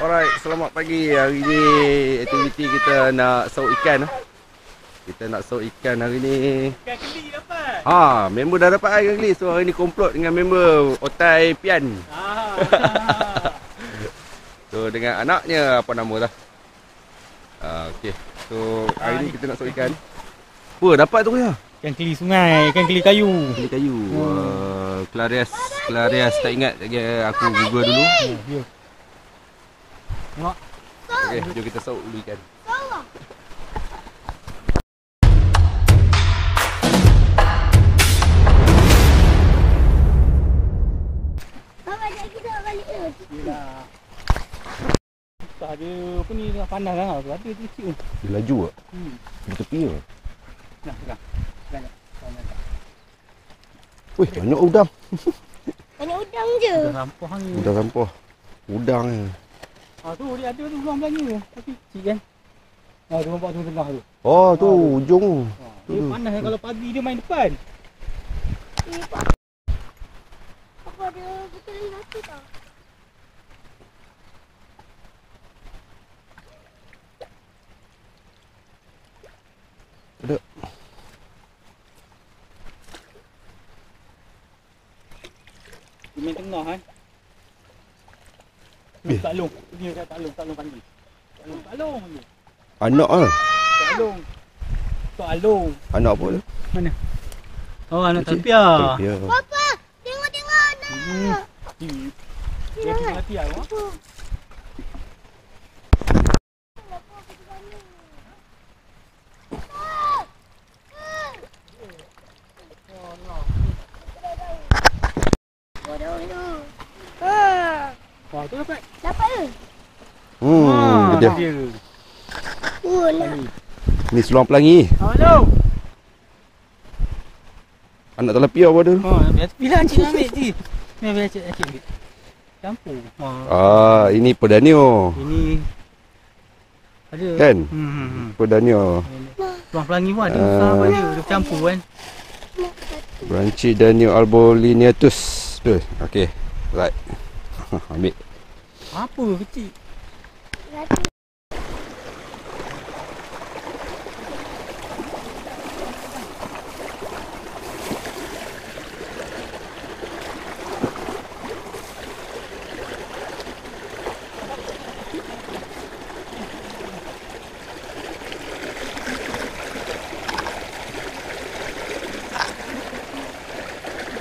Alright, selamat pagi. Hari ni aktiviti kita nak sauk ikan. ah. Kita nak sauk ikan hari ni. Ikan keli dapat. Ha, member dah dapat ikan keli. So hari ni komplot dengan member Otai Pian. Ah. So dengan anaknya apa nama dah. Ah, okey. So hari ni kita nak sauk ikan. Apa dapat tu ya? ikan keli sungai, ikan keli kayu. Keli kayu. Hmm. Uh, Clarias, Clarias tak ingat lagi aku Google dulu. Ya. Tengok. Okey, jom kita sauk dulu ikan. Tak ada apa ni tengah panas kan. Ada tu kecil. Dia laju tak? Hmm. Di tepi ke? Nah, pegang. Pegang. Pegang. pegang. Wih, banyak udang. Banyak udang je. Dah sampah ni. Udang sampah. Udang ni. Ah tu dia ada tu ruang belanja. Tapi kecil kan. Ah tu nampak tu tengah tu. Oh, tu ujung. Ah, dia panas kan kalau pagi dia main depan. Ni pak. Apa ada betul nasi tau? Ada. Dia main tengah kan. Eh. Tak long. Dia kat tak long, tak long panggil. Tak long, tak long panggil. Anak ah. Tak long. Tak long. Anak apa tu? Oh, anak talpia. Ya. Papa, tengok-tengok anak. Hmm. Dia tu. Ah, Wah, tu dapat. dapat ke? Hmm, Ah, dia. dia. Oh. Panggil. Ni seluang pelangi. Hello. Anak telapia apa tu? Ha, biar bila cik ambil tu. Biar biar cik cik ambil. Campur. Ha. Ah, ini pedanio. Ini ada. Kan? Hmm. hmm, hmm. Pedanio. Tuang pelangi pun ada Ah. besar apa dia. Dia campur kan. Branchi Danio albolineatus. Betul. Okey. Right. Ambil. Apa kecil? Ratu.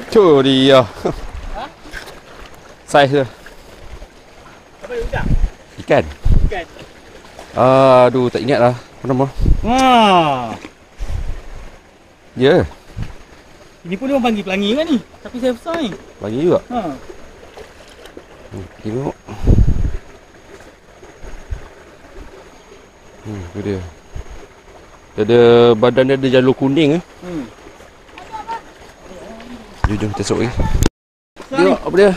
Tu dia. Saiz dia. Ikan. Ikan. Aduh, tak ingat lah. Apa nama? Ha. Ya. Yeah. Ini pun dia orang panggil pelangi kan ni. Tapi saya besar ni. Bagi juga. Ha. Hmm, tengok. Hmm, tu dia. Dia ada badan dia ada jalur kuning eh. Hmm. Jom jom kita sok ni. Tengok apa dia?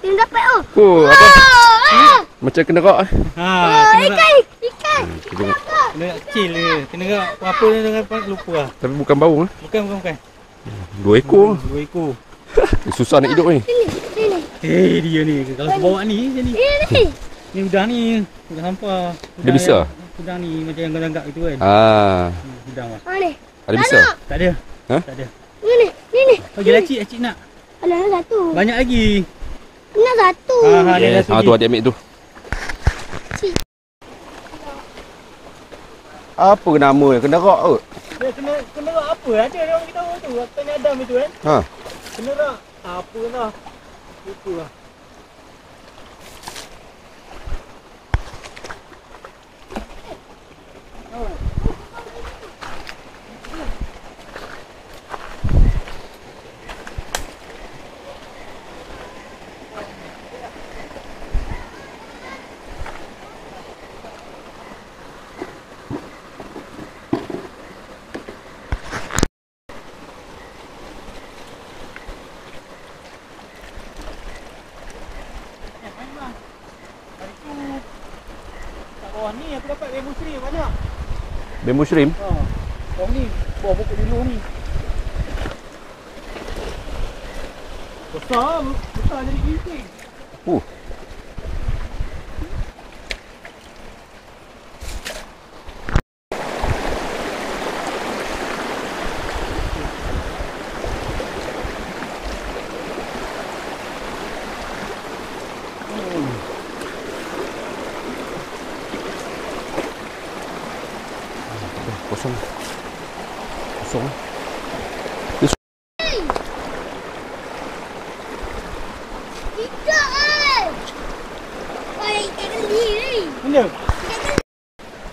Yang dapat oh. Oh, apa? Ah, Macam kena rak eh. Ha, ah, kena nak, ikan, ikan. Hmm, kena nak kecil dia. Kena nak apa dia dengan apa lupa lah. Tapi bukan bau eh. Bukan bukan bukan. Dua ekor. Dua ekor. Susah nak hidup ni. Sini, sini. Eh dia ni. Kalau aku bawa ni macam ni. Ini. Ni udang ni. Udang sampah. Dia bisa? yang- Udang ni macam yang ganggak gitu kan. Ah, Hmm, udang lah. Ah, ni. ada bisa. Tak ada. Ha? Tak ada. Ini, ini. Bagi lah cik, cik nak. Alah, satu. Banyak lagi. Nak satu. Ha, ha, Yes. Ah tu adik ambil tu. Apa nama dia? Kena rak kot. Dia kena kena rak apa? Ada orang kita tahu tu. Tanya Adam itu kan. Ha. Kena rak apa lah. Lupa lah. Eh, bawah ni aku dapat bambu tree banyak. Bamboo shrimp. Ha. Bawah ni, bawah pokok dulu ni. Besar, besar jadi giting. Uh.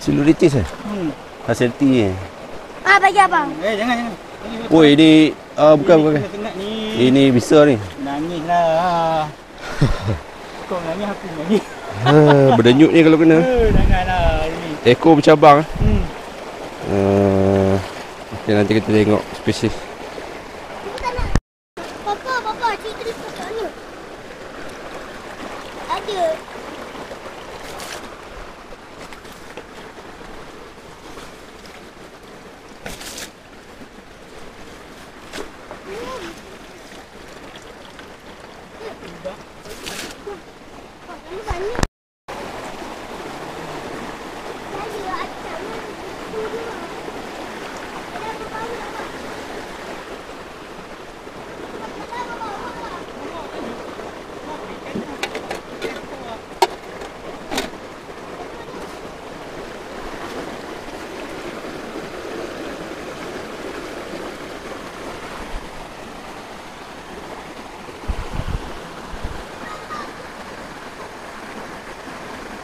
Celulitis eh? Hmm. Facility eh? Ah, bagi abang. Eh, jangan jangan. Ini Oi, ini uh, bukan ini bukan. tengah-tengah ni. Ini bisa ni. Nangis lah. Kau nangis aku nangis. Ha, berdenyut ni kalau kena. Eh, janganlah ini. Ekor bercabang. eh. Hmm. Uh, okay, nanti kita tengok spesies. Papa, papa, cerita di kat mana? Ada.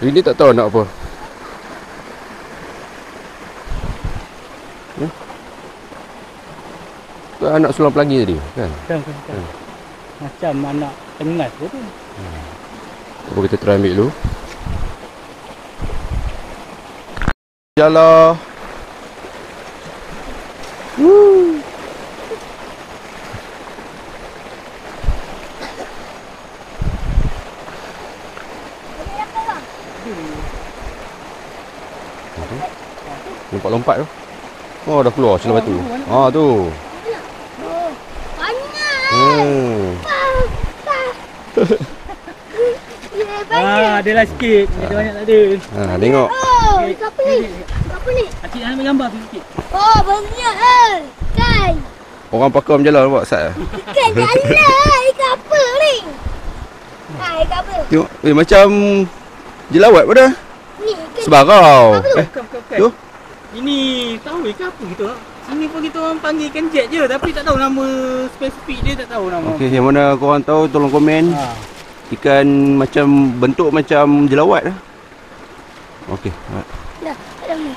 Ini tak tahu nak apa. Hmm? Tu anak sulam pelangi tadi kan? Kan, kan, kan. Macam anak tengat je tu. Apa kita try ambil dulu. Jalan. Woo. Lompat-lompat tu. Oh dah keluar celah batu. Ah tu. Hmm. Ah, ada lah sikit. Ada banyak tak ada. Ha tengok. Oh, siapa ni? Siapa ni? Acik nak ambil gambar tu sikit. Oh, banyak eh. Kan. Orang pakai orang jalan buat sat. Ikan jalan. Ikan apa ni? Ha, ikan apa? Tengok eh macam jelawat pada. Ni ikan. Sebarau. Eh Bukan, bukan, bukan. tu. Ini tahu ikan apa kita orang. Sini pun kita orang panggil ikan jet je tapi tak tahu nama spesifik dia tak tahu nama. Okey, yang mana korang tahu tolong komen. Ha. Ikan macam bentuk macam jelawat lah. Okey. alright. Dah, ada ni.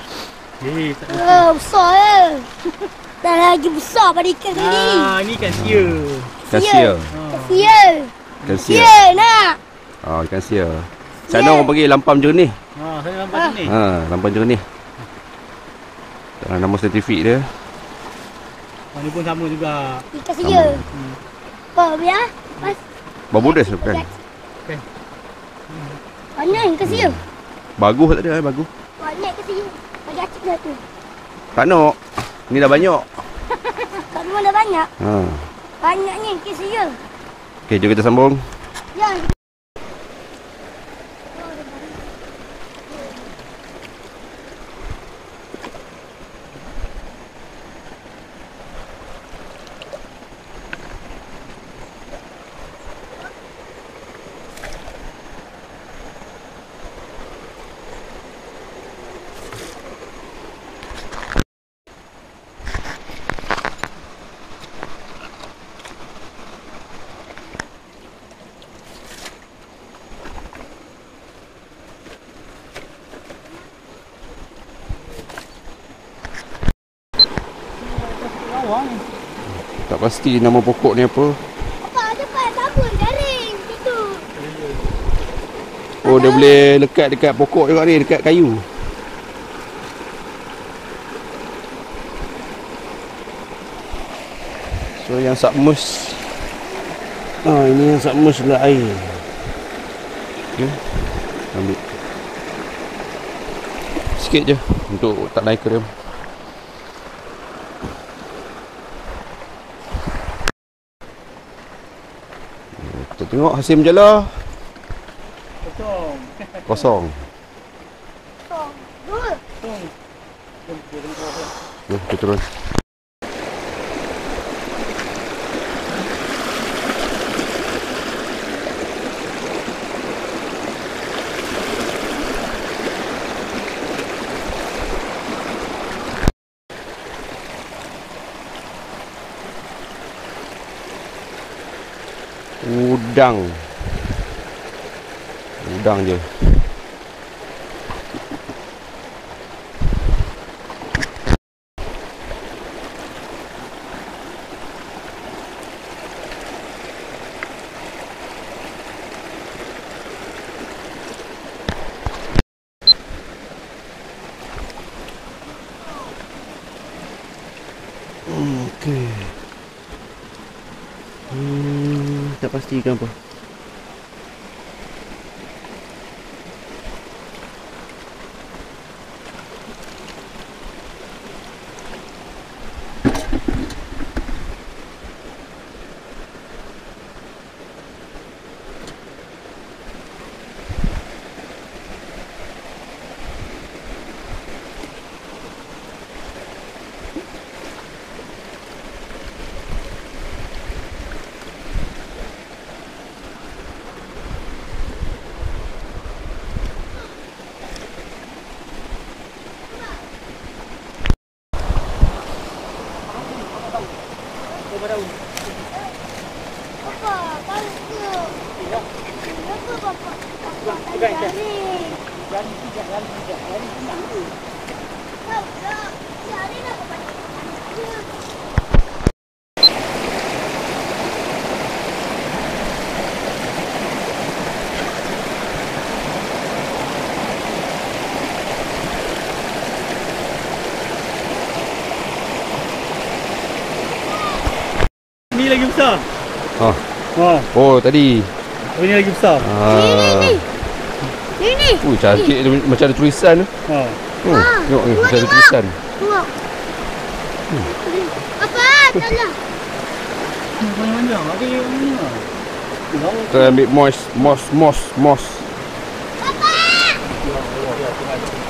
Eh, tak. Oh, besar eh. Dah lagi besar pada ikan tadi. Ah, ni ikan sia. Ikan Sia. sia. Ha. Sia. Ikan sia. Sia nak. Ah, ikan sia. Sana orang panggil lampam jernih. Ha, saya nampak Ah. sini. Ha, lampam jernih. Ah, nama saintifik dia. Ni pun sama juga. Ikan sia. Hmm. Oh, biar. Mas. Bermudas bukan? Banyak ikan sia. Bagus tak ada eh, bagus. Banyak ikan sia. Bagi acik satu. Tak nak. Ni dah banyak. Kat rumah dah banyak. Ha. Banyaknya ikan sia. Okey, jom kita sambung. Ya. Lawa ni. Tak pasti nama pokok ni apa. Sabun garing. Oh, dia boleh lekat dekat pokok juga ni, dekat kayu. So yang submerge Ah, ini yang submerge dalam air. Okey. Ambil. Sikit je untuk tak naik krim. Kita tengok hasil menjala Kosong. kosong. Oh, dua. Kosong. Jom, dia tengok bawah. Jom kita turun. Udang. Udang je nak pastikan apa. Berapa daun? Apa? Bangku. Kenapa bapak? Bapak tak Pegang, pegang. cari. Jari tiga, jari tiga, jari tiga. Tak, tak. Cari nak bapak. Ni lagi besar. Oh. Ha, Oh, tadi. oh ni lagi besar. Ni. Ah. Ni, ni. Ui, cantik dia macam ada tulisan tu. Ha. Hmm, Ah, tengok ni macam ada tulisan. Tengok. Apa? Tak. Panjang-panjang. Ada yang ni lah. Lawa. Kita ambil moss, moss, moss, moss. Papa! Papa!